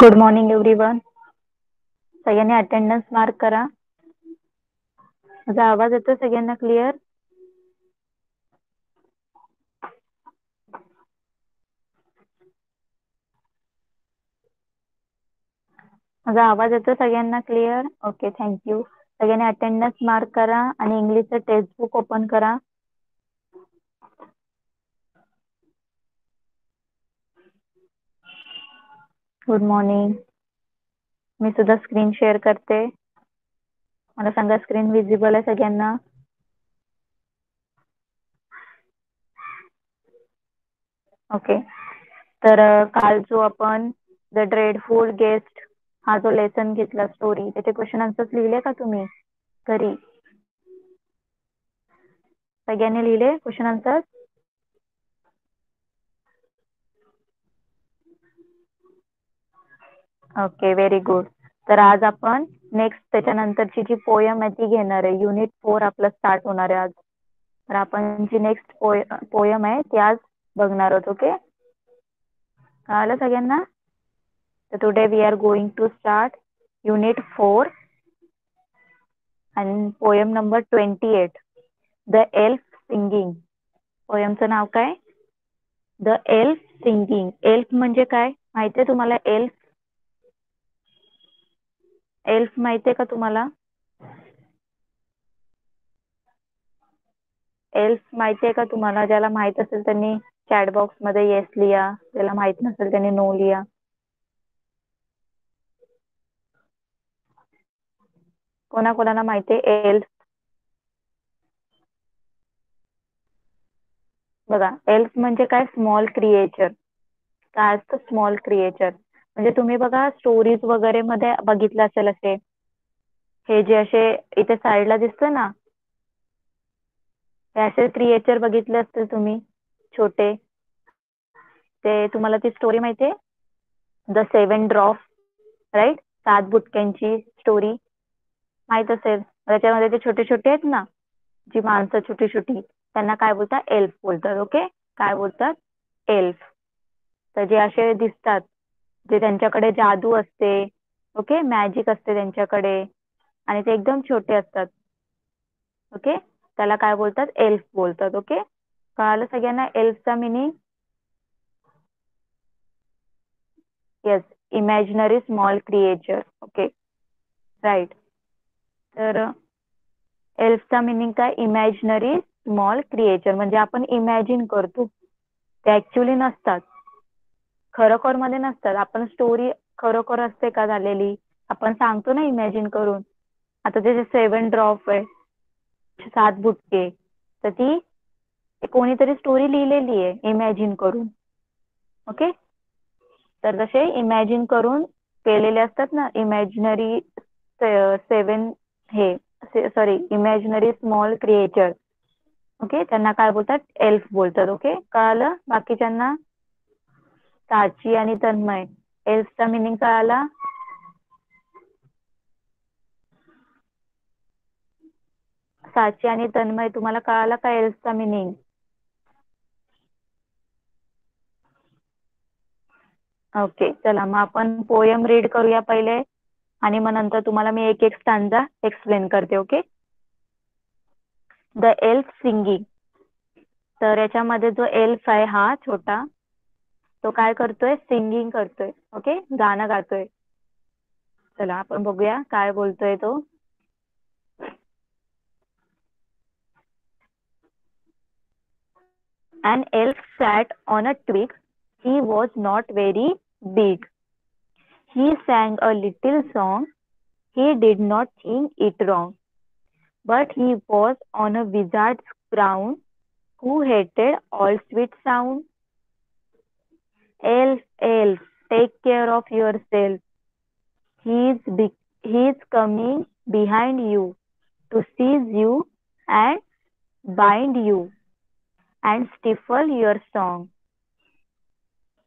Good morning everyone सगळ्यांनी attendance mark करा. माझा आवाज येतो सगळ्यांना क्लिअर माझा आवाज येतो सगळ्यांना क्लिअर ओके थँक्यू सगळ्यांनी अटेंडन्स मार्क करा आणि इंग्लिशचं टेक्स्ट बुक ओपन करा. गुड मॉर्निंग मी सुद्धा स्क्रीन शेअर करते. मला सांगा स्क्रीन विजिबल आहे सगळ्यांना? ओके तर काल जो आपण द ड्रेडफुल गेस्ट हा जो लेसन घेतला स्टोरी त्याचे क्वेश्चन आन्सर्स लिहिले का तुम्ही? घरी? सगळ्यांनी लिहिले question answers okay very good तर आज आपण नेक्स्ट त्याच्यानंतरची जी पोयम आहे ती घेणार आहे. युनिट फोर आपलं स्टार्ट होणार आहे आज. तर आपण जी नेक्स्ट पोयम आहे ती आज बघणार आहोत ओके कळालं सगळ्यांना? तर today we are going to start unit four आणि poem number twenty eight the elf singing पोयमचं नाव काय? द एल्फ सिंगिंग एल्फ म्हणजे काय? माहितीये तुम्हाला एल्फ एल्फ माहितीये का तुम्हाला? एल्फ माहितीये का तुम्हाला? ज्याला माहीत असेल त्यांनी चॅट बॉक्समध्ये येस लिहा. ज्याला माहीत नसेल त्यांनी नो लिहा. कोणा कोणाला माहितीये एल्फ बघा एल्फ म्हणजे काय? स्मॉल क्रिएचर काय असतं स्मॉल क्रिएचर म्हणजे तुम्ही बघा स्टोरीज वगैरे मध्ये बघितलं असेल असे. हे जे असे इथे साईडला दिसतं ना. हे असे क्रिएचर बघितले असतील तुम्ही छोटे. ते तुम्हाला ती स्टोरी माहितीये द सेवन ड्रॉप राईट सात बुटक्यांची स्टोरी माहीत असेल. त्याच्यामध्ये ते छोटे छोटे आहेत ना. जी माणसं छोटी छोटी त्यांना काय बोलतात? एल्फ बोलतात ओके काय बोलतात? एल्फ तर जे असे दिसतात जे त्यांच्याकडे जादू असते ओके मॅजिक असते त्यांच्याकडे. आणि ते एकदम छोटे असतात. ओके त्याला काय बोलतात? एल्फ बोलतात ओके कळालं सगळ्यांना? एल्फचा meaning yes imaginary small creature okay right तर एल्फचा मिनिंग काय? इमॅजिनरी स्मॉल क्रिएचर म्हणजे आपण इमॅजिन करतो. ते ऍक्च्युली नसतात. खरोखरमध्ये नसतात. आपण स्टोरी खरोखर असते का झालेली? आपण सांगतो ना इमॅजिन करून. आता ते सेवन ड्रॉप आहे सात बुटके तर ती कोणीतरी स्टोरी लिहिलेली आहे इमॅजिन करून. ओके तर तसे इमॅजिन करून केलेले असतात ना इमॅजिनरी सेवन हे sorry imaginary small creature okay त्यांना काय बोलतात? एल्फ बोलतात. ओके कळालं? बाकीच्यांना साची आणि तन्मय. एल्फचा मिनिंग कळाला? साची आणि तन्मय तुम्हाला कळाला का एल्फचा मिनिंग ओके चला मग आपण पोयम रीड करूया पहिले आणि मग नंतर तुम्हाला मी एक एक स्टांजा एक्सप्लेन करते ओके द एल्फ सिंगिंग तर याच्यामध्ये जो एल्फ आहे हा छोटा तो काय करतोय? सिंगिंग करतोय. ओके गाणं गातोय. चला, आपण बघूया काय बोलतोय तो. And elf sat on a twig he was not very big he sang a little song he did not think it wrong but he was on a wizard ground who hated all sweet sound Elf, elf, take care of yourself. He is, be- he is coming behind you to seize you and bind you and stifle your song.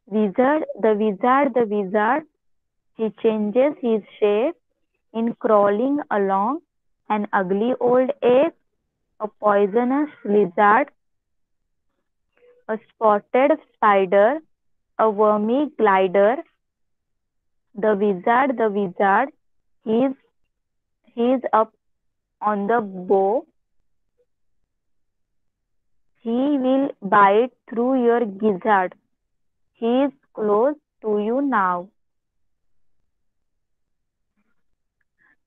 Wizard, the wizard, the wizard, he changes his shape in crawling along an ugly old ape, a poisonous lizard, a spotted spider, a wormy glider, The wizard, the wizard, he's he's up on the bow. He will bite through your gizzard. He is close to you now.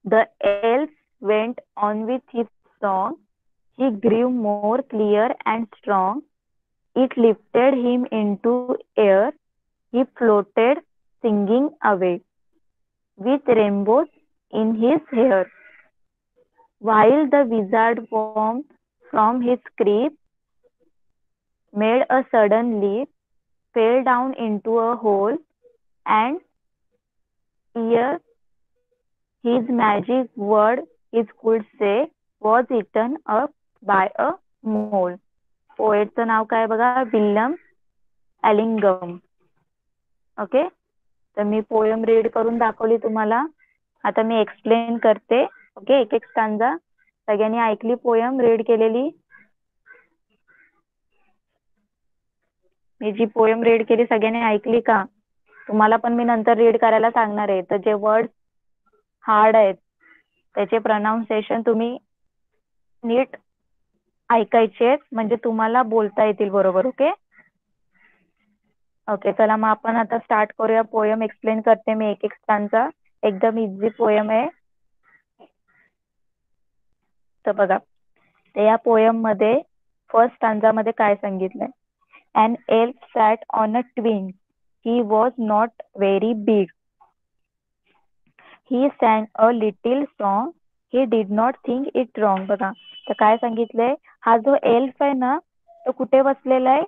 The elf went on with his song. He grew more clear and strong. It lifted him into air. He floated singing away with rainbows in his hair. While the wizard warmed from his creep, made a sudden leap, fell down into a hole, and ere his magic word is could say was eaten up by a mole. पोएटचं नाव काय बघा? William ॲलिंगम okay तर मी poem read करून दाखवली तुम्हाला. आता मी explain करते. ओके एक एक स्टांजा सगळ्यांनी ऐकली पोयम? रीड केलेली? मी जी पोयम रीड केली सगळ्यांनी ऐकली का? तुम्हाला पण मी नंतर रीड करायला सांगणार आहे. तर जे वर्ड हार्ड आहेत त्याचे प्रनाऊन्सिएशन तुम्ही नीट ऐकायचे म्हणजे तुम्हाला बोलता येतील बरोबर ओके ओके चला मग आपण आता स्टार्ट करूया. पोयम एक्सप्लेन करते मी एक एक स्थानचा एकदम इझी पोयम आहे. तर बघा. तर या पोयममध्ये फर्स्ट स्टांजामध्ये काय सांगितलंय? And elf sat on a twig he was not very big he sang a little song he did not think it wrong बघा. तर काय सांगितलंय? हा जो एल्फ आहे ना तो कुठे बसलेला आहे?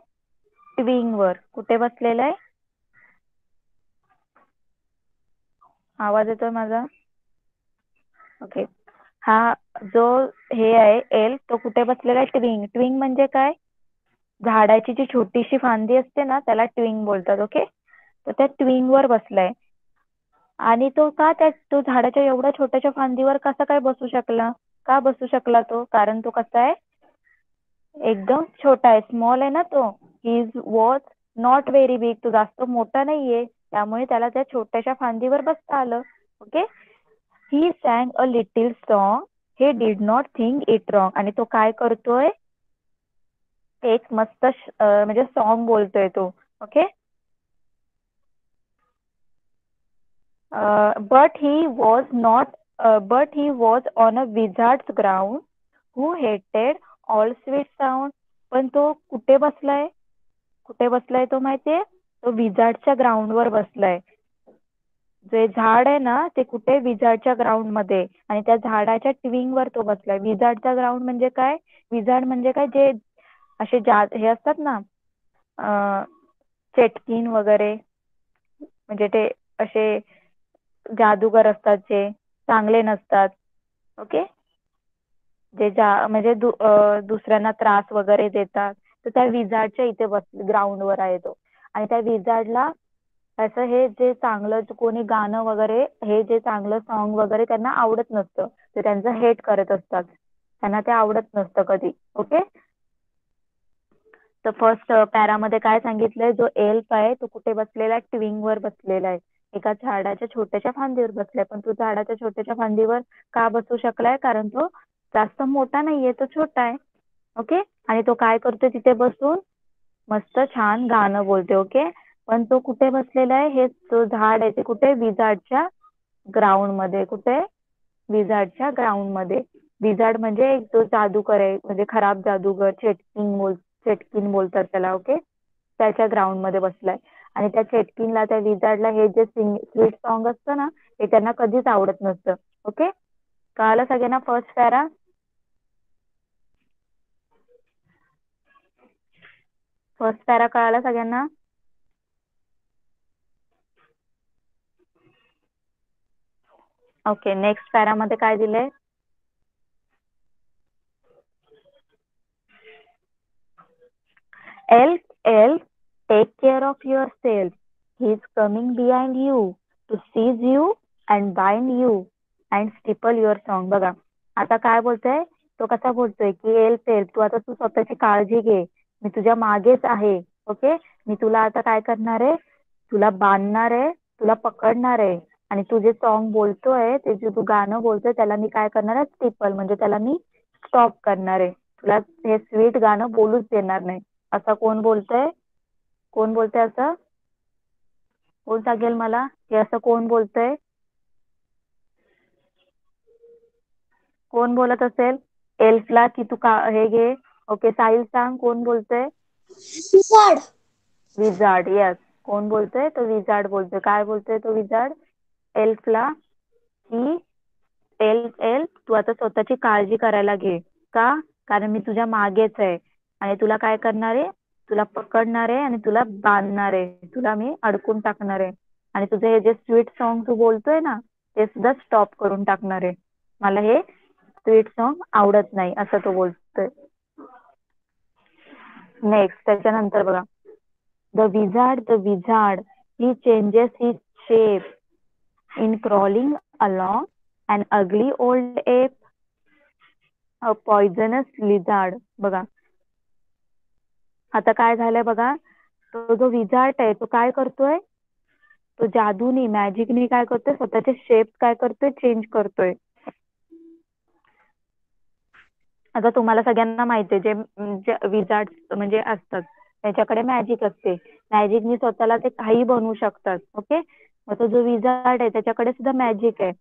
ट्विंग वर. कुठे बसलेला आहे? आवाज येतोय माझा? ओके हा जो हे आहे एल्फ तो कुठे बसलेला आहे? ट्विंग ट्विंग म्हणजे काय? झाडाची जी छोटीशी फांदी असते ना त्याला ट्विंग बोलतात ओके तर त्या ट्विंग वर बसलाय. आणि तो का त्या तो झाडाच्या एवढ्या छोट्याशा फांदीवर कसा काय बसू शकला? का बसू शकला तो? कारण तो कसा आहे? एकदम छोटा आहे स्मॉल आहे ना तो. He was not very big तो जास्त मोठा नाहीये. त्यामुळे त्याला त्या छोट्याशा फांदीवर बसता आलं. Okay he sang a little song he did not think it wrong आणि तो काय करतोय? एक मस्त म्हणजे सॉन्ग बोलतोय तो. Okay but he was not but he was on a wizard ground who hated all sweet sound पण तो कुठे बसलाय? कुठे बसलाय तो माहितीये? तो विजाडच्या ग्राउंड वर बसलाय. जे झाड आहे ना ते कुठे विजाडच्या ग्राउंडमध्ये? आणि त्या झाडाच्या ट्विंग वर तो बसलाय. विजाडचा ग्राउंड म्हणजे काय? विजाड म्हणजे काय? जे असे जा हे असतात ना चेटकीन वगैरे. म्हणजे ते असे जादूगर असतात जे. चांगले नसतात. ओके? जे जा म्हणजे दु, दुसऱ्यांना त्रास वगैरे देतात तर त्या विझार्डच्या इथे बस ग्राउंड वर आहे तो. आणि त्या विझार्डला असं हे जे चांगलं कोणी गाणं वगैरे हे जे चांगलं सॉन्ग वगैरे त्यांना आवडत नसतं. ते त्यांचं हेट करत असतात. त्यांना ते आवडत नसतं कधी. ओके तर फर्स्ट पॅरामध्ये काय सांगितलंय? जो एल्फ आहे तो कुठे बसलेला आहे? ट्विंग वर बसलेला आहे. एका झाडाच्या छोट्याशा फांदीवर बसलाय. पण तो झाडाच्या छोट्याशा फांदीवर का बसू शकलाय? कारण तो जास्त मोठा नाहीये तो छोटा आहे. ओके आणि तो काय करतोय तिथे बसून? मस्त छान गाणं बोलते ओके पण तो कुठे बसलेला आहे? हे जो झाड आहे ते कुठे? विजाडच्या ग्राउंडमध्ये. कुठे? विजाडच्या ग्राउंडमध्ये. विजाड म्हणजे एक जो जादूकर आहे म्हणजे खराब जादूगर चेटकिन बोल चेटकिन बोलतात त्याला ओके त्याच्या ग्राउंडमध्ये बसलाय. आणि त्या चेटकिनला त्या विजाडला हे जे सिंग स्वीट सॉन्ग असतं ना ते त्यांना कधीच आवडत नसतं ओके कळालं सगळ्यांना फर्स्ट पॅरा फर्स्ट पॅरा कळाला सगळ्यांना? ओके नेक्स्ट पॅरा मध्ये काय दिले elf elf take care of yourself he is coming behind you to seize you and bind you and stifle your song बघा आता काय बोलतोय? तो कसा बोलतोय की एल्प एल्प तू आता तू स्वतःची काळजी घे. मी तुझ्या मागेच आहे ओके मी तुला आता काय करणार आहे? तुला बांधणार आहे तुला पकडणार आहे. आणि तू जे सॉन्ग बोलतोय ते जे तू गाणं बोलतोय त्याला मी काय करणार आहे? स्टिपल म्हणजे त्याला मी स्टॉप करणार आहे. तुला हे स्वीट गाणं बोलूच देणार नाही. असं कोण बोलतय? कोण बोलतय असं? कोण सांगेल मला हे असं कोण बोलतंय? कोण बोलत असेल? एल्फला की तू का हे घे. ओके साहिल सांग कोण बोलतोय? विजार्ड विजार्ड यस कोण बोलतोय? तो विजार्ड बोलतोय. काय बोलतोय तो विजार्ड एल्फला की एल्फ एल्फ तू आता स्वतःची काळजी करायला घे. का? कारण मी तुझ्या मागेच आहे. आणि तुला काय करणार आहे? तुला पकडणार आहे आणि तुला बांधणार आहे. तुला मी अडकून टाकणार आहे. आणि तुझं हे जे स्वीट सॉन्ग तू बोलतोय ना ते सुद्धा स्टॉप करून टाकणार आहे. मला हे स्वीट सॉन्ग आवडत नाही असं तो बोलतोय. नेक्स्ट त्याच्यानंतर बघा. The wizard the wizard he changes he shape in crawling along and ugly old ape a poisonous lizard बघा. आता काय झालंय बघा? तो जो विझार्ट आहे तो काय करतोय? तो जादूनी मॅजिकनी काय करतोय? स्वतःचे शेप काय करतोय? चेंज करतोय. आता तुम्हाला सगळ्यांना माहितीये जे विजार्ड म्हणजे असतात त्याच्याकडे मॅजिक असते. मॅजिकनी स्वतःला ते काही बनवू शकतात ओके आता तो जो विजार्ड आहे त्याच्याकडे सुद्धा मॅजिक आहे.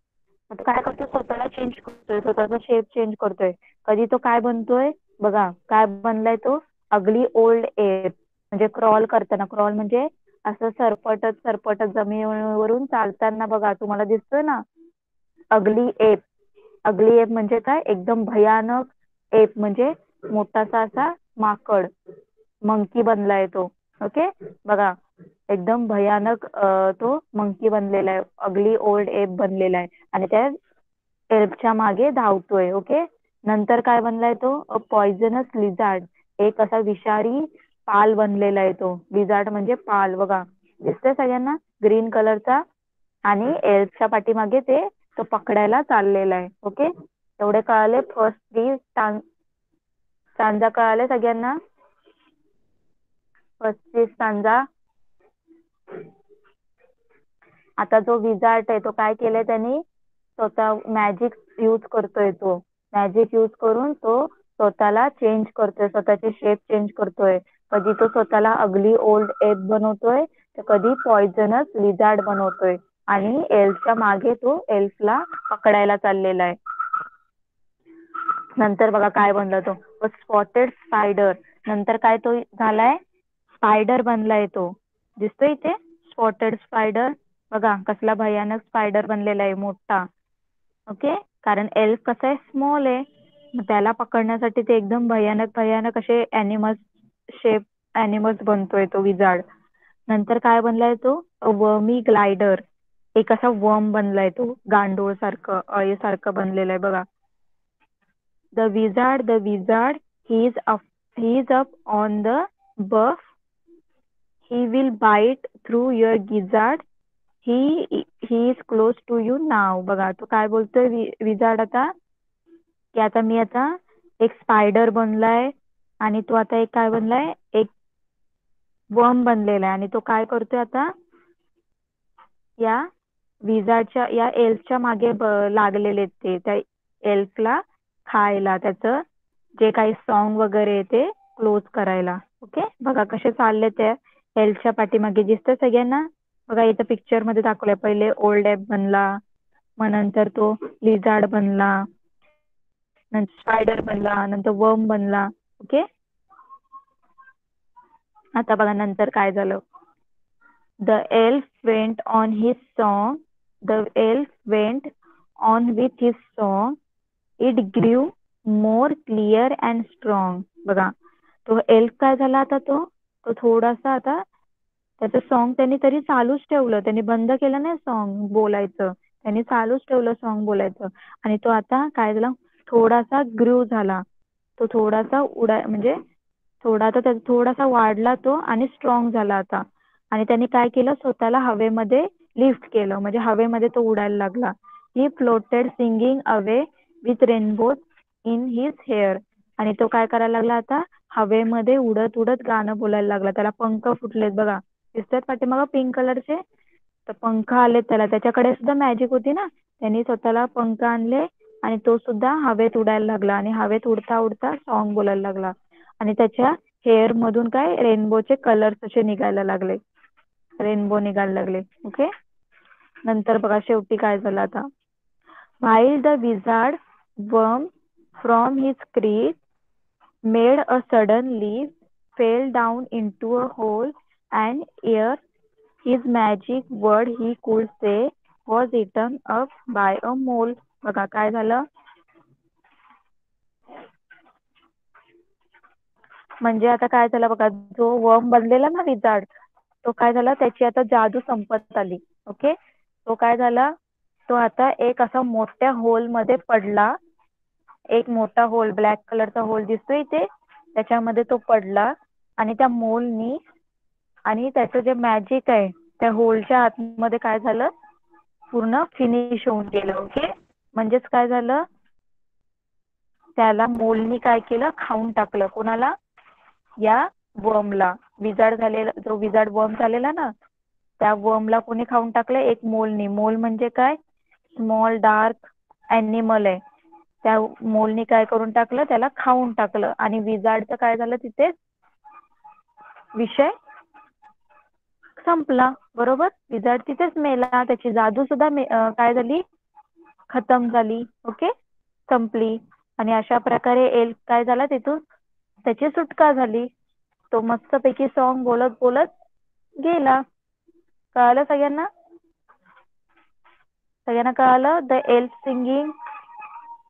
मग काय करतो स्वतःला चेंज करतोय स्वतःचा शेप चेंज करतोय. कधी तो काय बनतोय? बघा काय बनलाय तो? अगली ओल्ड एप म्हणजे क्रॉल करताना क्रॉल म्हणजे असं सरपटत सरपटत जमिनीवरून चालताना बघा तुम्हाला दिसतोय ना? अगली एप अगली एप म्हणजे काय? एकदम भयानक एप म्हणजे मोठासा असा माकड मंकी बनलाय तो. ओके बघा एकदम भयानक तो मंकी बनलेला आहे. अगली ओल्ड एप बनलेला आहे. आणि त्या एल्पच्या मागे धावतोय. ओके नंतर काय बनलाय तो? पॉइझनस लिझार्ड एक असा विषारी पाल बनलेला आहे तो. लिझार्ड म्हणजे पाल. बघा दिसतोय सगळ्यांना? ग्रीन कलरचा आणि एल्पच्या पाठीमागे ते तो पकडायला चाललेला आहे. ओके एवढे कळाले फर्स्ट थ्री सांजा कळाले सगळ्यांना? First three stanza. आता जो विजार्ट आहे तो काय केलाय त्यांनी? स्वतः मॅजिक यूज करतोय तो. मॅजिक यूज करून तो स्वतःला चेंज करतोय स्वतःचे शेप चेंज करतोय. कधी तो स्वतःला अगली ओल्ड एप बनवतोय तर कधी पॉइझनस लिझार्ड बनवतोय. आणि एल्फच्या मागे तो एल्फला पकडायला चाललेला आहे. नंतर बघा काय बनला तो. स्पॉटेड स्पायडर नंतर काय तो झालाय? स्पायडर बनलाय तो. दिसतोय इथे? स्पॉटेड स्पायडर बघा कसला भयानक स्पायडर बनलेला आहे मोठा. ओके कारण एल्फ कसं आहे? स्मॉल आहे. त्याला पकडण्यासाठी ते एकदम भयानक भयानक असे अॅनिमल्स शेप अॅनिमल्स बनतोय तो विजाड नंतर काय बनलाय तो? वर्मी ग्लायडर एक असा वर्म बनलाय तो. गांडूळ सारखं अळीसारखं बनलेला आहे बघा. The wizard the wizard he is up he is up on the bough he will bite through your gizzard he he is close to you नाव बघा तो काय बोलतोय विजार्ड आता? की आता मी आता एक स्पायडर बनलाय आणि तो आता एक काय बनलाय? एक वर्म बनलेला आहे. आणि तो काय करतोय आता? या विजार्डच्या या एल्फच्या मागे लागलेले ते. त्या एल्फला खायला त्याचं जे काही सॉन्ग वगैरे ते क्लोज करायला. ओके बघा कसे चालले ते हेल्थच्या पाठीमागे. दिसतं सगळ्यांना? बघा इथं पिक्चरमध्ये दाखवलंय. पहिले ओल्ड ॲप बनला मग नंतर तो लिझार्ड बनला नंतर स्पायडर बनला नंतर वर्म बनला. ओके आता बघा नंतर काय झालं. The elf went on his song the elf went on with his song it grew more clear and strong बघा तो एल्फ काय झाला आता तो? तो थोडासा आता त्याचं सॉन्ग त्यांनी तरी चालूच ठेवलं. त्यांनी बंद केलं नाही सॉन्ग बोलायचं. त्यांनी चालूच ठेवलं सॉन्ग बोलायचं. आणि तो आता काय झाला? थोडासा ग्रीव झाला. तो थोडासा उडा म्हणजे थोडा आता त्याचा थोडासा वाढला तो आणि स्ट्रॉंग झाला आता. आणि त्यांनी काय केलं? स्वतःला हवेमध्ये लिफ्ट केलं. म्हणजे हवेमध्ये तो उडायला लागला. He floated singing away with rainbow in his hair आणि तो काय करायला लागला आता? हवेमध्ये उडत उडत गाणं बोलायला लागला. त्याला पंख फुटलेत बघा. दिसतात पाठीमागं पिंक कलरचे तर पंख आलेत त्याला. त्याच्याकडे सुद्धा मॅजिक होती ना? त्यांनी स्वतःला पंख आणले आणि तो सुद्धा हवेत उडायला लागला. आणि हवेत उडता उडता सॉन्ग बोलायला लागला. आणि त्याच्या हेअर मधून काय? रेनबोचे कलर्स असे निघायला लागले. रेनबो निघायला लागले. ओके नंतर बघा शेवटी काय झालं आता? While the wizard worm from his crease made a sudden leap fell down into a hole and ere his magic word he could say was eaten up by a mole बघा काय झालं म्हणजे आता काय झालं बघा जो वर्म बनलेला ना विजार्ड तो काय झाला त्याची आता जादू संपत आली ओके तो काय झाला तो आता एक असा मोठ्या होलमध्ये पडला एक मोठा होल ब्लॅक कलरचा होल दिसतोय इथे. त्याच्यामध्ये तो पडला आणि त्या मोलनी आणि त्याचं जे मॅजिक आहे त्या होलच्या आतमध्ये काय झालं? पूर्ण फिनिश होऊन गेलं ओके म्हणजेच काय झालं? त्याला मोलनी काय केलं? खाऊन टाकलं. कोणाला? या वर्मला विजाड झालेला जो विजाड वर्म झालेला ना त्या वर्मला कोणी खाऊन टाकलं? एक मोलनी मोल म्हणजे काय? स्मॉल डार्क ॲनिमल आहे. त्या मोलनी काय करून टाकलं? त्याला खाऊन टाकलं. आणि विजाडचं काय झालं तिथे? विषय संपला. बरोबर? विजाड तिथेच मेला. त्याची जादू सुद्धा काय झाली? खतम झाली. ओके संपली. आणि अशा प्रकारे एल काय झाला तिथून? त्याची सुटका झाली. तो मस्तपैकी सॉन्ग बोलत बोलत गेला. कळालं सगळ्यांना? सगळ्यांना कळालं? द एल्फ सिंगिंग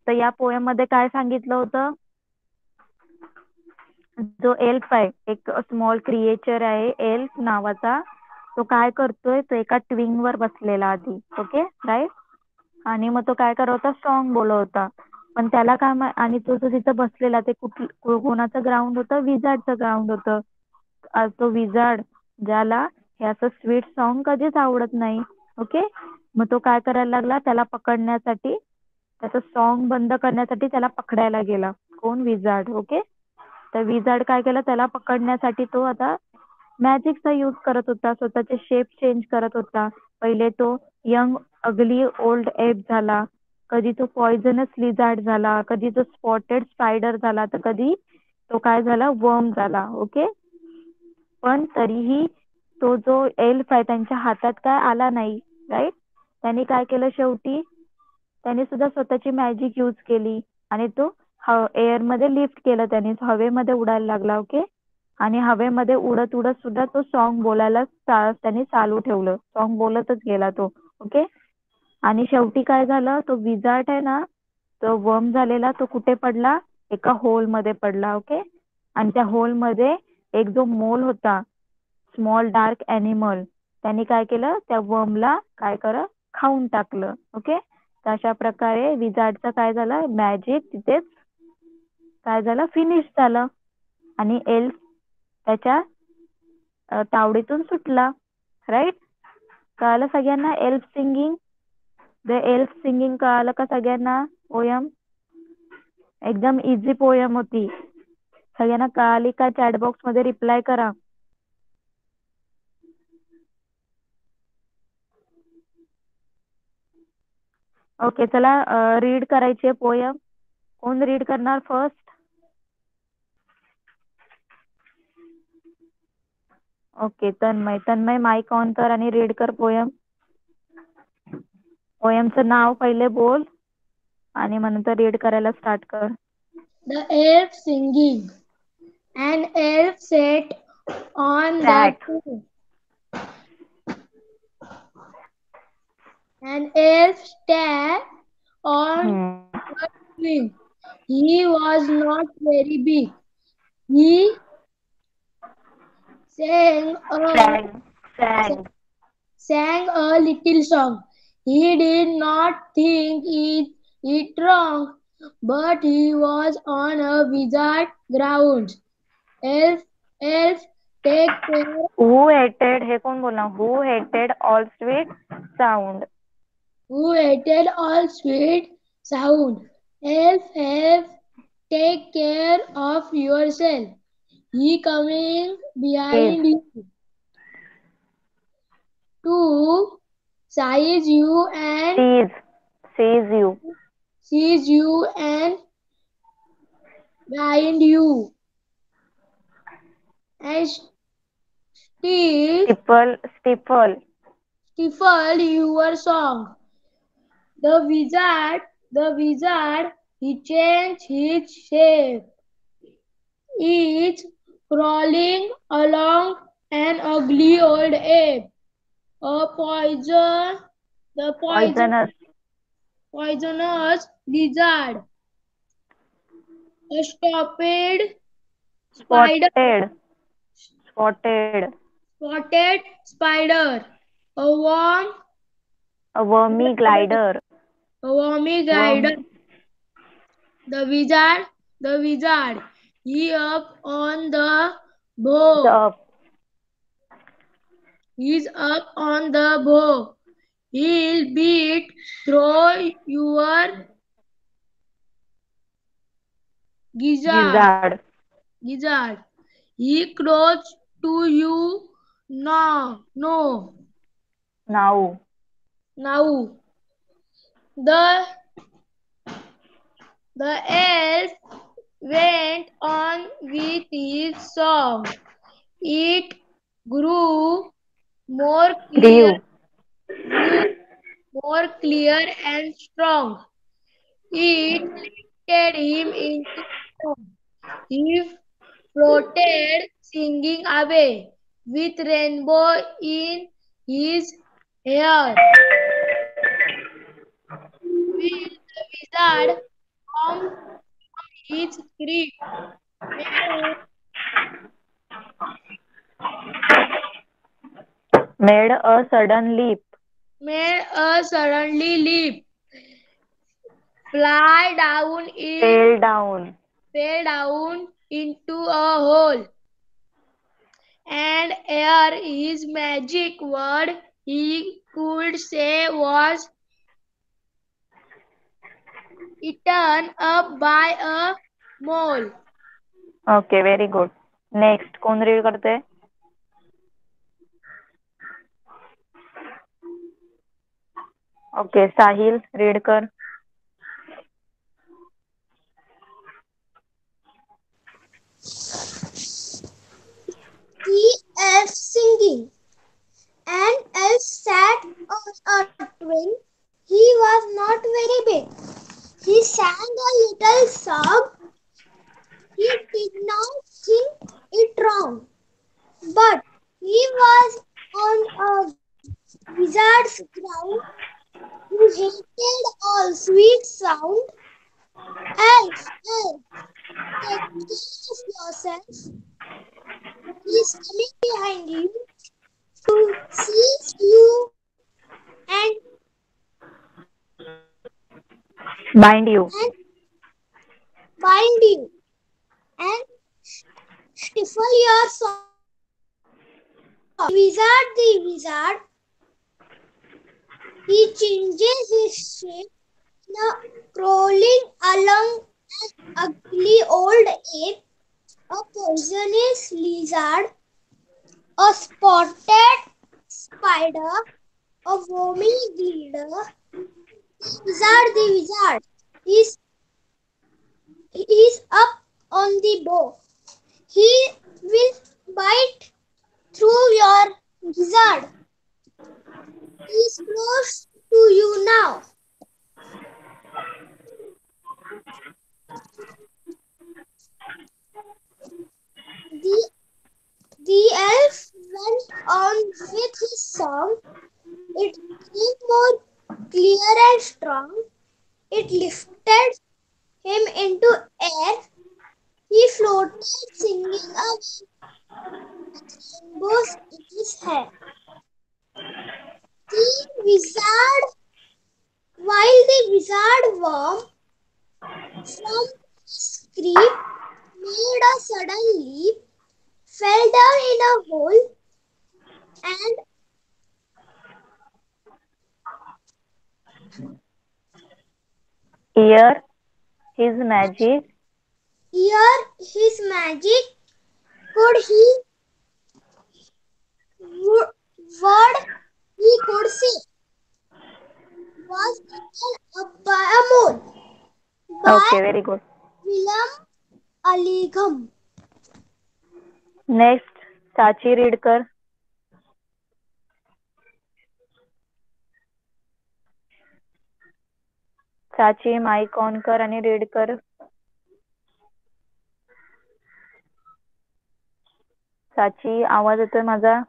तर या पोएममध्ये काय सांगितलं होतं? जो एल्फ आहे एक स्मॉल क्रिएचर आहे एल्फ नावाचा तो काय करतोय? तो एका ट्विंग वर बसलेला आधी ओके राईट आणि मग तो काय करत होता? सॉन्ग बोलवता पण त्याला काय आणि तो जो तिथं बसलेला ते कुठलं कोणाचं ग्राउंड होतं? विजार्डचं ग्राउंड होतं. तो विजार्ड ज्याला हे असं स्वीट सॉन्ग कधीच आवडत नाही ओके मग तो काय करायला लागला? त्याला पकडण्यासाठी त्याचं सॉन्ग बंद करण्यासाठी त्याला पकडायला गेला. कोण? विजार्ड ओके तर विजार्ड काय केलं? त्याला पकडण्यासाठी तो आता मॅजिकचा यूज करत होता. स्वतःचे शेप चेंज करत होता. पहिले तो यंग अगली ओल्ड एप झाला. कधी तो पॉइझनस लिझार्ड झाला. कधी तो स्पॉटेड स्पायडर झाला. तर कधी तो काय झाला? वर्म झाला ओके पण तरीही तो जो एल्फ आहे त्यांच्या हातात काय आला नाही राईट त्यांनी काय केलं शेवटी? त्यांनी सुद्धा स्वतःची मॅजिक यूज केली. आणि तो एअरमध्ये लिफ्ट केलं त्याने. हवेमध्ये उडायला लागला ओके आणि हवेमध्ये उडत उडत सुद्धा तो सॉन्ग बोलायला त्यांनी चालू ठेवलं. सॉन्ग बोलतच गेला तो ओके आणि शेवटी काय झालं? तो विजार्ट आहे ना तो वर्म झालेला तो कुठे पडला? एका होलमध्ये पडला ओके आणि त्या होलमध्ये एक जो मोल होता स्मॉल डार्क अॅनिमल त्यांनी काय केलं? त्या वर्मला काय कर? खाऊन टाकलं ओके अशा प्रकारे विजार्डचं काय झालं? मॅजिक तिथेच काय झालं? फिनिश झालं. आणि एल्फ त्याच्या तावडीतून सुटला. राईट कळालं सगळ्यांना elf singing the elf singing कळालं का सगळ्यांना? पोयम एकदम इझी पोयम होती. सगळ्यांना कळाली का चॅटबॉक्समध्ये रिप्लाय करा. ओके चला रीड करायची पोयम कोण रीड करणार first okay Tanmay. Tanmay mike on कर आणि रीड कर पोयम पोयमचं नाव पहिले बोल आणि मग नंतर रीड करायला स्टार्ट कर. The elf singing and elf sat on the An elf sat on hmm. twig. He was not very big. He sang a, sang, sang. sang a little song. He did not think it, it wrong, but he was on a wizard ground. Elf, elf, take care. Who hated, हे कोण बोलना? Who hated all sweet sound? Who hated all sweet sound. Elf, elf, take care of yourself. He coming behind you. To sees you and sees sees you sees you and behind you and still stifle stifle stifle your song. The wizard, the wizard, he changed his shape. Is crawling along an ugly old ape. A poison, the poison, poisonous poisonous lizard. A stupid spider, spotted spotted spotted spider. A worm, a wormy glider wormy glider. The wizard, the wizard, he up on the bow. up He's up on the bow. He'll beat through your gizzard. gizzard gizzard. He crouched to you now. No. now Now. The the elf went on with his song. It grew more clear, grew more clear and strong. It lifted him into song. He floated singing away with rainbow in his hair. Wizard come from his grip? made a sudden leap Made a suddenly leap, fly down in fell down fell down into a hole. And ere his magic word he could say was eaten up by a mole. Okay very good next कोण read करते okay Sahil read कर The elf singing. An elf sat on a twin. He was not very big. He sang a little song. He did not think it wrong. But he was on a wizard's ground. He hated all sweet sound. Elf, elf, take care of yourself. He is coming behind you to seize you and, bind you. And bind you and stifle your soul. Wizard the wizard, he changes his shape. A crawling along an ugly old ape, a poisonous lizard, a spotted spider, a wormy glider. Wizard the wizard is is up on the bow. He will bite through your gizzard. He is close to you now. The, the elf went on with his song. It became more clear and strong. It lifted him into air. He floated singing with rainbows in his hair. The wizard, while the wizard worm from his creep made a sudden leap, fell down in a hole, and Here his magic. Here his magic. Could he? Word he could see was taken by a moon. By okay, very good. William aligam Next, Sachi read kar Sachi mike on कर आणि read कर. साची आवाज येतोय माझा?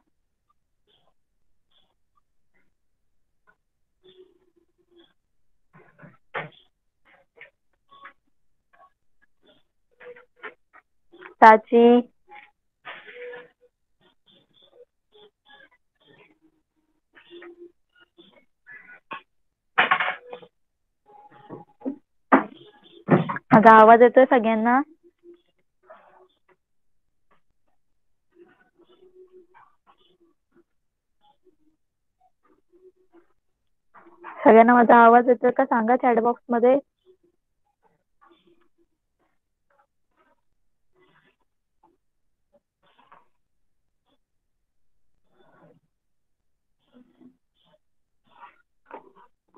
साची? अगं आवाज येतोय सगळ्यांना? सगळ्यांना माझा आवाज येतोय का? सांगा चॅटबॉक्समध्ये.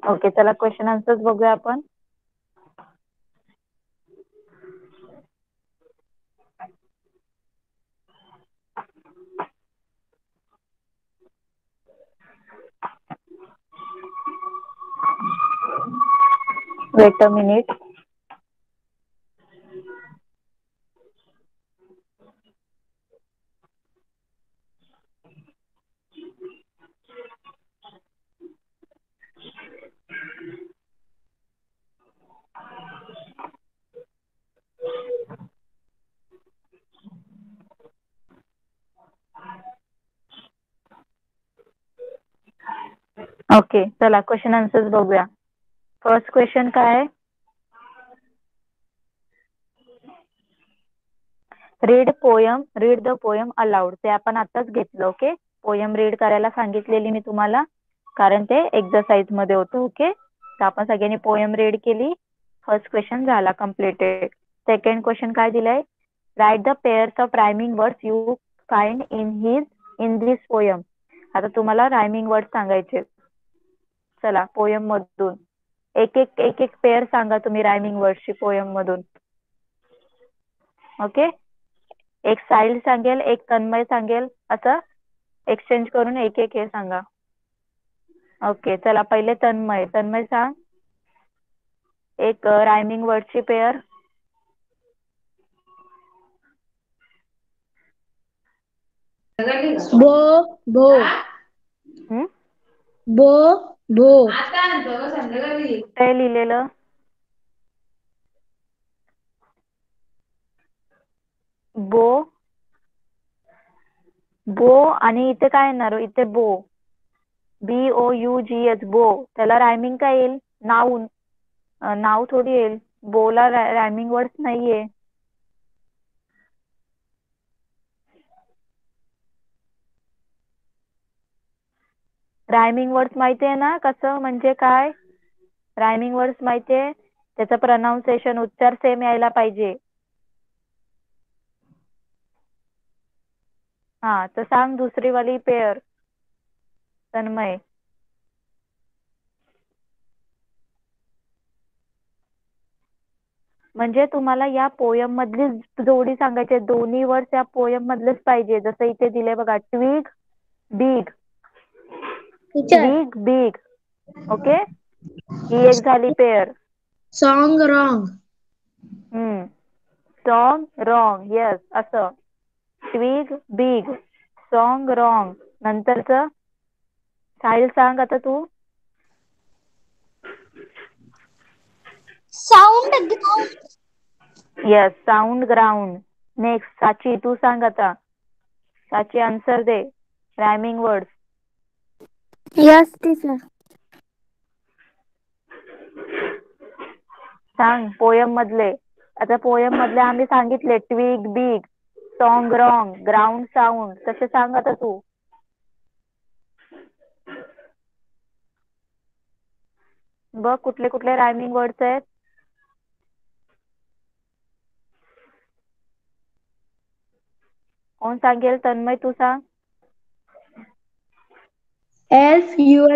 ओके चला क्वेश्चन आन्सर्स बघूया आपण. Wait a minute. ओके चला क्वेश्चन आन्सर्स बघूया. फर्स्ट क्वेश्चन काय आहे? Read poem read the poem aloud ते आपण आताच घेतलं ओके पोयम रीड करायला सांगितलेली मी तुम्हाला कारण ते एक्झरसाइजमध्ये होतं ओके तर आपण सगळ्यांनी पोयम रीड केली. फर्स्ट क्वेश्चन झाला कम्प्लिटेड सेकंड क्वेश्चन काय दिलंय? Write the pairs of rhyming words you find in his in this poem आता तुम्हाला रायमिंग वर्ड सांगायचे चला पोयम मधून. एक एक एक एक पेअर सांगा तुम्ही रायमिंग वर्डची पोयम मधून. ओके एक साहिल सांगेल एक तन्मय सांगेल असं एक्सचेंज करून एक एक हे सांगा. ओके चला पहिले तन्मय. तन्मय सांग. एक रायमिंग वर्डची पेअर बो बो बो बो काय लिहिलेलं? बो. बो आणि इथे काय येणार? इथे बो. B O you G H बो. त्याला रायमिंग काय येईल? नाऊन नाव थोडी येईल. बोला रायमिंग वर्ड्स नाहीये. रायमिंग वर्ड्स माहितीये ना? कसं? म्हणजे काय? रायमिंग वर्ड्स माहितीये त्याचं प्रनाऊन्सिएशन उच्चार सेम यायला पाहिजे. हा तर सांग दुसरी वाली पेअर तन्मय. म्हणजे तुम्हाला या पोयम मधलीच जोडी सांगायची दोन्ही वर्ड्स या पोयम मधलेच पाहिजे. जसं इथे दिले बघा twig big big big okay ही एक झाली pair song wrong hmm song wrong yes असं. ट्विग बिग सॉन्ग रॉंग नंतरच? साहिल सांग आता तू. Sound ground yes sound ground next Sachi तू सांग आता. साची आन्सर दे. रायमिंग वर्ड यस टीचर सांग पोयम मधले. आता पोयम मधले आम्ही सांगितले twig big song wrong ground sound तसे सांग आता तू. बघ कुठले कुठले रायमिंग वर्ड्स आहेत. कोण सांगेल? तन्मय तू सांग.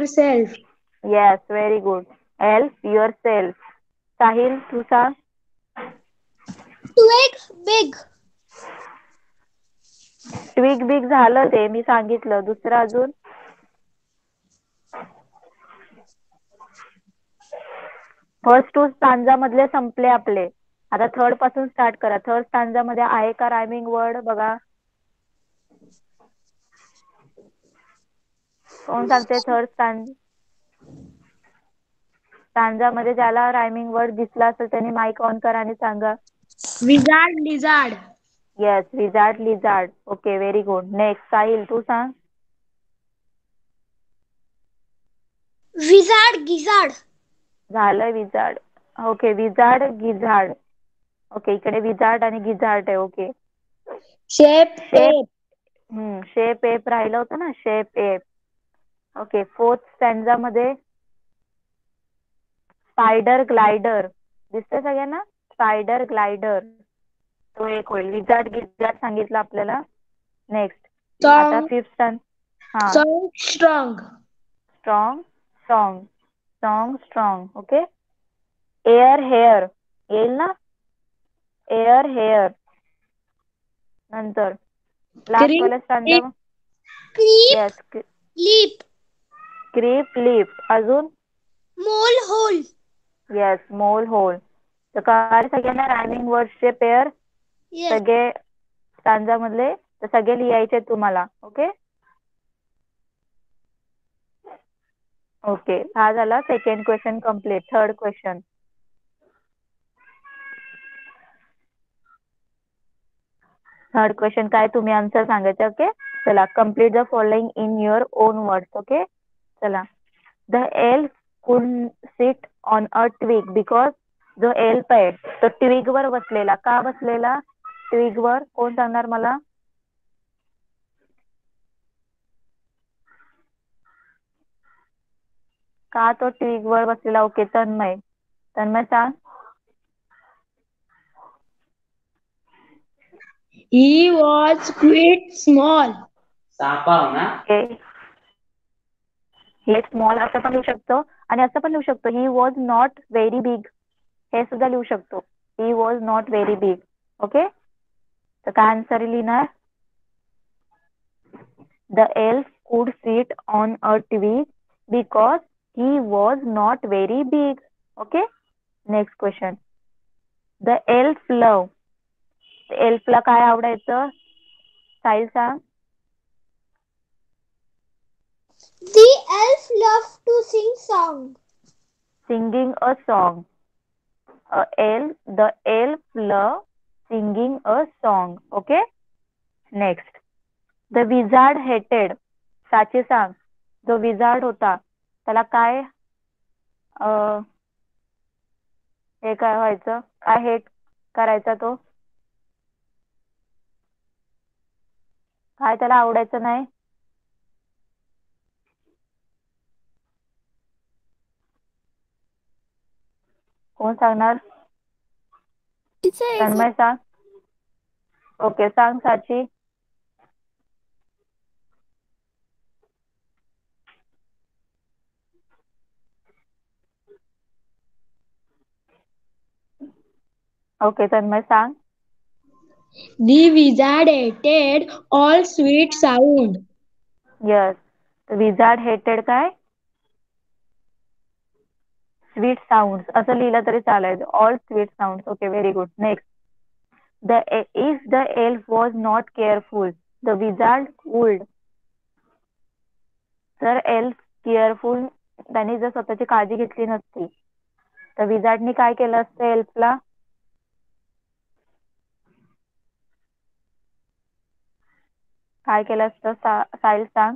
Self yes very good help yourself Sahil तू सांग twig big. ट्विग बिग झालं ते. मी सांगितलं. दुसरं अजून? फर्स्ट टू स्टांजा मधले संपले आपले. आता थर्डपासून स्टार्ट करा. थर्ड स्टांजा मध्ये आहे का रायमिंग वर्ड बघा. कोण सांगते थर्ड स्टांज स्टांजा मध्ये ज्याला रायमिंग वर्ड दिसला असेल त्यांनी माईक ऑन करा आणि सांगा. Wizard, lizard. Yes wizard lizard okay very good next Sahil तू सांग. Wizard, gizzard. झालं wizard. Okay wizard gizzard okay इकडे विजार्ड आणि गिझार्ड आहे okay Shape, Shape. Hmm shape ape राहिलं होतं ना shape ape. Okay fourth stanza मध्ये स्पायडर ग्लायडर दिसतंय सगळ्यांना? स्पायडर ग्लायडर तो एक होईल. विजार्ड गिझार्ड सांगितलं आपल्याला. नेक्स्ट आता फिफ्थ स्टँड हा. Strong. Strong song song strong okay air hair येईल ना? एअर हेअर नंतर. Last Creep, yes leap, creep leap अजून? mole hole. Yes mole hole. तर काय सगळ्यांना रायमिंग वर्ड्सचे पेअर. सगळे स्टांजा मधले तर सगळे लिहायचे तुम्हाला ओके ओके हा झाला second question complete third question third question काय तुम्ही आन्सर सांगायचं ओके चला complete the following in your own words okay चला. The elf could sit on a twig because जो एल्फ आहे तो ट्विग वर बसलेला. का बसलेला? ट्विग वर कोण सांगणार मला? का तो ट्विग वर बसलेला? ओके तन्मय. तन्मय सांग. He was quite small. सापा हो ना हे स्मॉल असं पण लिहू शकतो. आणि असं पण लिहू शकतो he was not very big हे सुद्धा लिहू शकतो. He was not very big okay तर काय आन्सर लिहिणार? The elf could sit on a twig because he was not very big okay next question the elf love एल्फला काय आवडायचं? साईल सांग. The elf loved to sing song. singing a song. A elf, the elf love singing a song. Okay? Next. The wizard hated. साचे सांग. जो wizard होता त्याला काय हे काय व्हायचं काय हेट करायचा तो काय त्याला आवडायचं नाही कोण सांगणार तन्मय सांग ओके सांग साची ओके तन्मय सांग The wizard hated all sweet sound. Yes wizard hated काय स्वीट साऊंड असं लिहिलं तरी चालेल. All sweet sound okay very good next the if the elf was not careful the wizard would जर एल्फ केअरफुल त्यांनी जर स्वतःची काळजी घेतली नसती तर विजार्डनी काय केलं असतं एल्फला काय केलं असतं? साहिल सांग.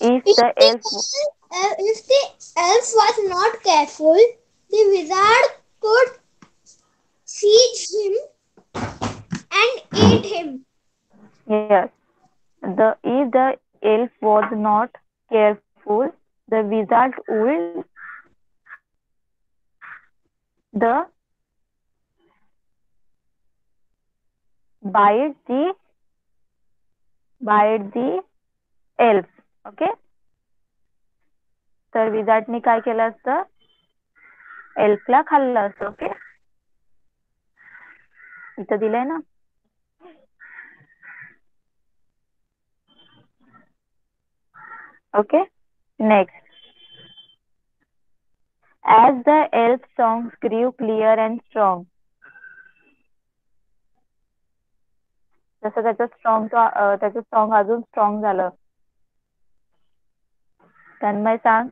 If the elf, if the elf was not careful, the wizard could seize him and eat him. yes the if the elf was not careful the wizard would the bite the bite the elf okay? तर विजार्डनी काय केलं असतं? एल्फला खाल्लं असतं okay? इथं दिलंय ना? Okay? Next as the elf songs grew clear and strong. जसं त्याचं स्ट्रॉंग त्याचं सॉन्ग अजून स्ट्रॉंग झालं. तन्मय सांग.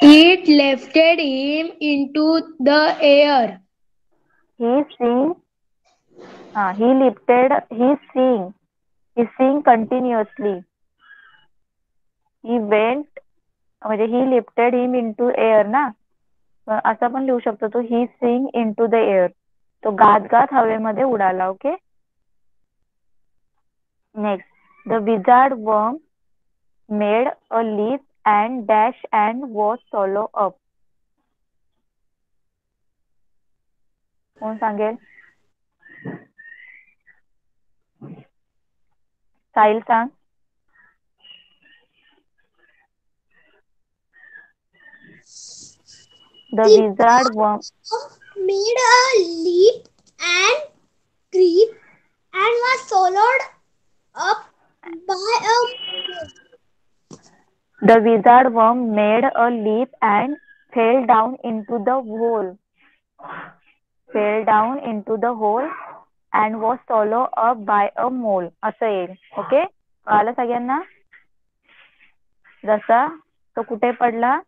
It lifted him into the air he sing हा he lifted he sing he sing continuously he went म्हणजे he lifted him into air ना असं पण लिहू शकतो तो he sing into the air तो गात गात हवेमध्ये उडाला okay next the wizard worm made a leap and dash and was swallow up कोण सांगेल साहिल सांग the The wizard worm made a leap and creep and was swallowed up by a The wizard worm made a leap and fell down into the hole. Fell down into the hole and was swallowed up by a mole. असं येईल okay कळालं सगळ्यांना जसा तो कुठे पडला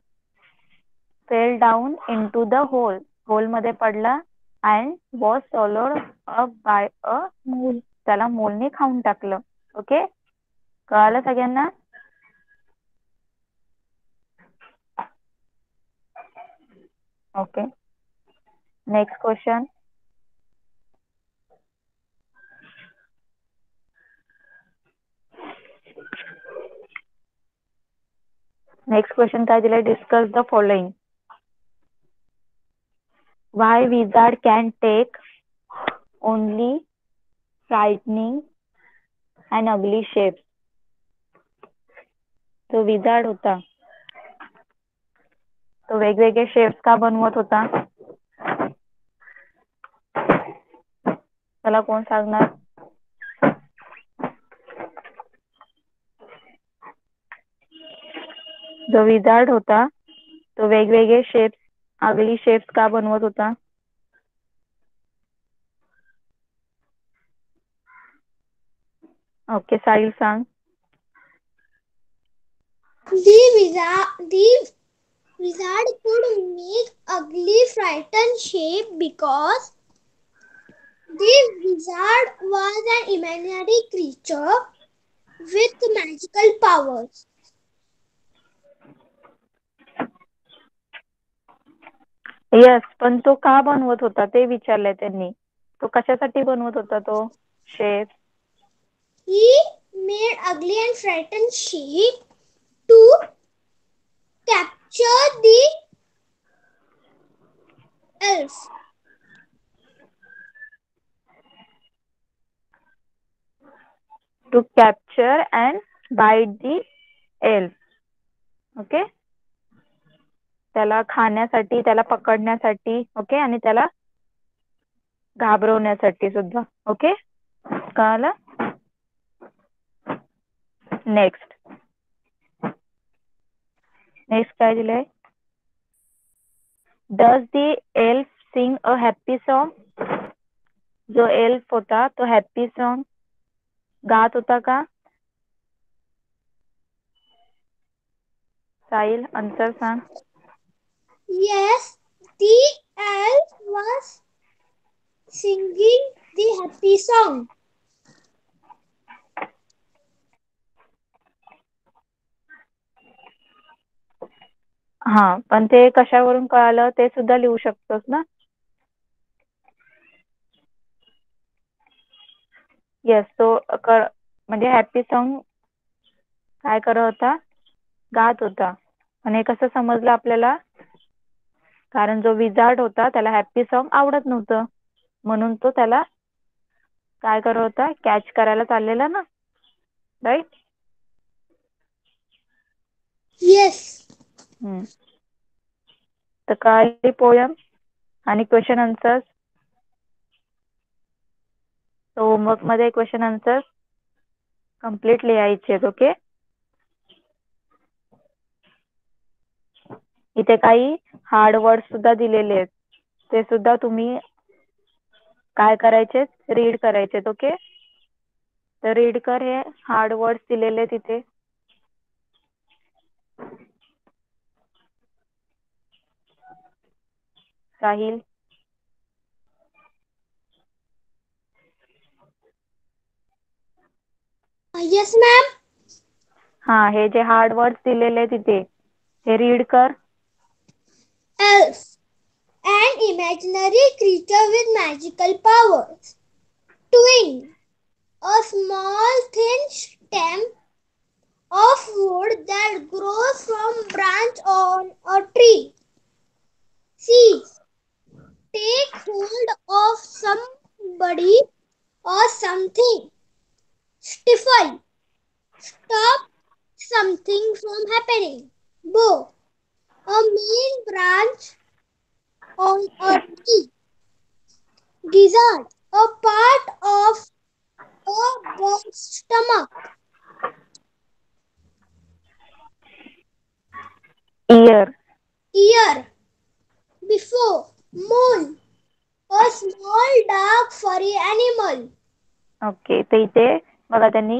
fell down into the hole होलमध्ये पडला and was swallowed up by a mole त्याला मोलने खाऊन टाकलं ओके कळालं सगळ्यांना? Okay next question next question काय दिलाय? Discuss the following why wizard can take only frightening and ugly shape तो विजार्ड होता. तो वेगवेगळे शेप्स का बनवत होता. त्याला कोण सांगणार? जो विजार्ड होता तो वेगवेगळे शेप्स आगली शेप्स का बनवत होता. ओके साहिल सांग. The wizard, the wizard could make ugly, frightened shape because the wizard was an imaginary creature with magical powers. Yes पण तो का बनवत होता ते विचारलंय त्यांनी तो कशासाठी बनवत होता तो shape He made ugly and frightened shape to capture the elf. To capture and bite the elf okay त्याला खाण्यासाठी त्याला पकडण्यासाठी ओके आणि त्याला घाबरवण्यासाठी सुद्धा ओके कळालं? नेक्स्ट नेक्स्ट काय दिलंय does the elf sing a happy song जो एल्फ होता तो हॅपी सॉन्ग गात होता का? साहिल आन्सर सांग। Yes, the elf was singing the happy song. हा पण ते कशावरून कळालं ते सुद्धा लिहू शकतोस ना? येस तो क- म्हणजे हॅपी सॉन्ग काय करत होता? गात होता. आणि हे कसं समजलं आपल्याला? कारण जो विजार्ड होता त्याला हॅपी सॉन्ग आवडत नव्हतं. म्हणून तो त्याला काय करत होता? कॅच करायला चाललेला ना? Right Yes. तर काही पोयम? आणि क्वेश्चन आन्सर्स होमवर्कमध्ये क्वेश्चन आन्सर्स कंप्लीट लिहायचे आहेत ओके इथे काही हार्ड वर्ड सुद्धा दिलेले आहेत. ते सुद्धा तुम्ही काय करायचे? रीड करायचे ओके तर रीड कर हे हार्ड वर्ड्स दिलेले तिथे साहिल Uh, yes, ma'am. हा हे जे हार्ड वर्ड्स दिलेले तिथे हे रीड कर. An imaginary creature with magical powers. Twig. A small thin stem of wood that grows from branch on a tree. Seeds. take hold of somebody or something, stifle, stop something from happening, bow, a main branch on a tree, gizzard, a part of a bird's stomach. Ear. Ear. Before. Mole. A small dark furry animal. Okay तर इथे बघा त्यांनी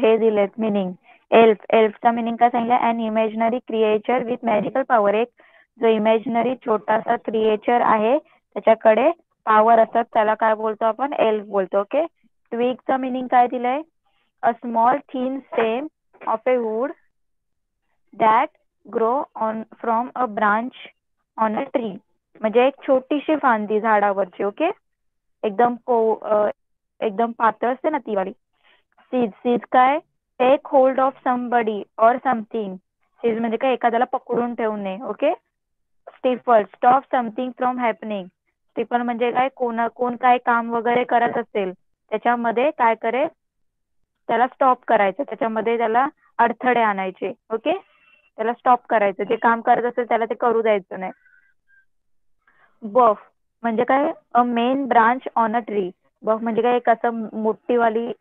हे दिलेत meaning elf एल्फचा meaning काय सांगितलं? An imaginary creature with magical power एक जो इमॅजिनरी छोटासा क्रिएचर आहे त्याच्याकडे पॉवर असतात. त्याला काय बोलतो आपण? एल्फ बोलतो ओके ट्विगचा मिनिंग काय दिलंय? A small thin stem of a wood that grow on from a branch on a tree म्हणजे एक छोटीशी फांदी झाडावरची ओके? एकदम को एकदम पातळ असते ना ती वाली. सीज सीज काय? Take hold of somebody or something seize म्हणजे काय? एखाद्याला पकडून ठेवणे okay? Stifle stop something from happening stifle म्हणजे काय? कोण कोण काय काम वगैरे करत असेल त्याच्यामध्ये काय करे? त्याला स्टॉप करायचं. त्याच्यामध्ये त्याला अडथळे आणायचे ओके? त्याला स्टॉप करायचं. जे काम करत असेल त्याला ते करू द्यायचं नाही. बफ. म्हणजे काय? A main branch on a tree bough म्हणजे काय? एक असं मोठीवाली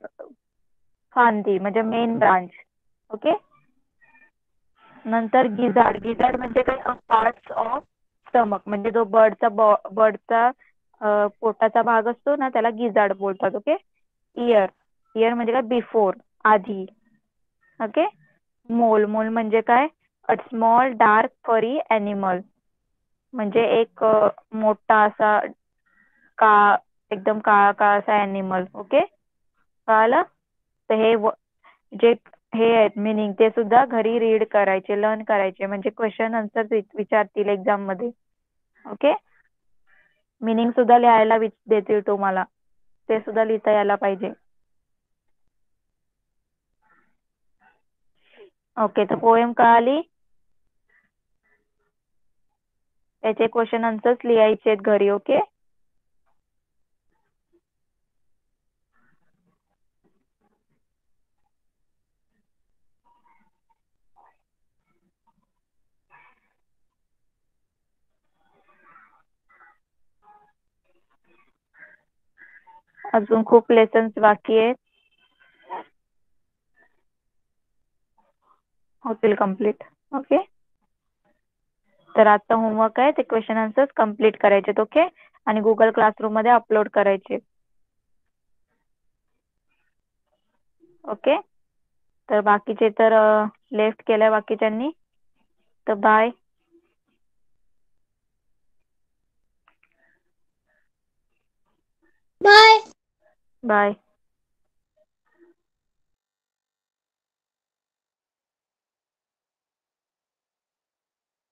फांदी म्हणजे मेन ब्रांच ओके नंतर गिझाड गिझाड म्हणजे काय? पार्ट्स ऑफ स्टमक म्हणजे जो बर्डचा बर्डचा पोटाचा भाग असतो ना त्याला गिझाड बोलतात. ओके इयर इयर म्हणजे काय? बिफोर आधी. Okay mole. मोल म्हणजे काय? A small dark furry animal म्हणजे एक मोठा असा का एकदम काळा काळा असा अॅनिमल ओके कळालं? तर हे जे हे आहेत मिनिंग ते सुद्धा घरी रीड करायचे लर्न करायचे. म्हणजे क्वेश्चन आन्सर विचारतील एक्झाममध्ये ओके मिनिंग सुद्धा लिहायला देतील तुम्हाला. ते सुद्धा लिहिता यायला पाहिजे. ओके तर पोएम कळाली. त्याचे क्वेश्चन आन्सर्स लिहायचे आहेत घरी ओके अजून खूप लेसन्स बाकी आहेत. होतील कंप्लीट ओके तर आजचा होमवर्क आहे. ते क्वेश्चन आन्सर्स कंप्लीट करायचे ओके आणि गुगल क्लासरूममध्ये अपलोड करायचे. ओके तर बाकीचे तर लेफ्ट केलंय बाकीच्यांनी. तर बाय Bye. बाय